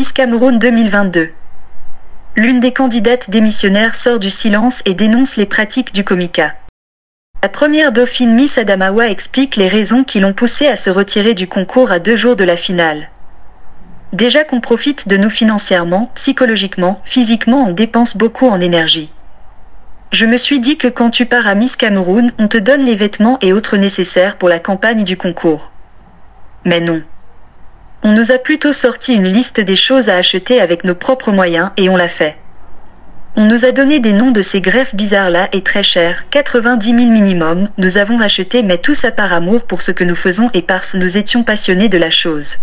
Miss Cameroun 2022. L'une des candidates démissionnaires sort du silence et dénonce les pratiques du Comica. La première dauphine Miss Adamawa explique les raisons qui l'ont poussée à se retirer du concours à deux jours de la finale. Déjà qu'on profite de nous financièrement, psychologiquement, physiquement, on dépense beaucoup en énergie. Je me suis dit que quand tu pars à Miss Cameroun, on te donne les vêtements et autres nécessaires pour la campagne du concours. Mais non. On nous a plutôt sorti une liste des choses à acheter avec nos propres moyens et on l'a fait. On nous a donné des noms de ces greffes bizarres-là et très chers, 90 000 minimum, nous avons acheté mais tout ça par amour pour ce que nous faisons et parce nous étions passionnés de la chose.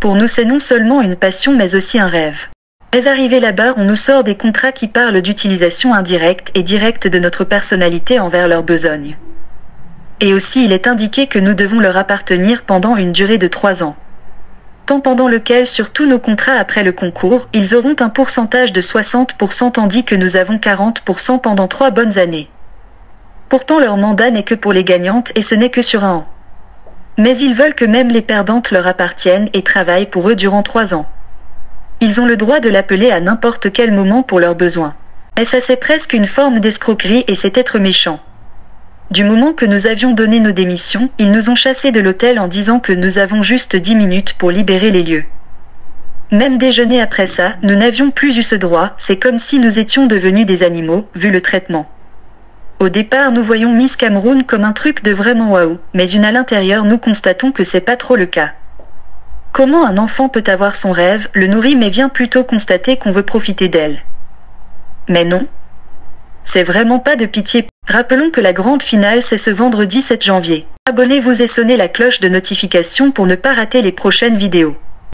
Pour nous c'est non seulement une passion mais aussi un rêve. Mais arrivé là-bas, on nous sort des contrats qui parlent d'utilisation indirecte et directe de notre personnalité envers leur besogne. Et aussi il est indiqué que nous devons leur appartenir pendant une durée de trois ans pendant lequel sur tous nos contrats après le concours, ils auront un pourcentage de 60% tandis que nous avons 40% pendant trois bonnes années. Pourtant leur mandat n'est que pour les gagnantes et ce n'est que sur un an. Mais ils veulent que même les perdantes leur appartiennent et travaillent pour eux durant trois ans. Ils ont le droit de l'appeler à n'importe quel moment pour leurs besoins. Mais ça c'est presque une forme d'escroquerie et c'est être méchant. Du moment que nous avions donné nos démissions, ils nous ont chassés de l'hôtel en disant que nous avons juste dix minutes pour libérer les lieux. Même déjeuner après ça, nous n'avions plus eu ce droit, c'est comme si nous étions devenus des animaux, vu le traitement. Au départ, nous voyons Miss Cameroun comme un truc de vraiment waouh, mais une à l'intérieur, nous constatons que c'est pas trop le cas. Comment un enfant peut avoir son rêve, le nourrit mais vient plutôt constater qu'on veut profiter d'elle? Mais non. C'est vraiment pas de pitié. Rappelons que la grande finale c'est ce vendredi 7 janvier. Abonnez-vous et sonnez la cloche de notification pour ne pas rater les prochaines vidéos.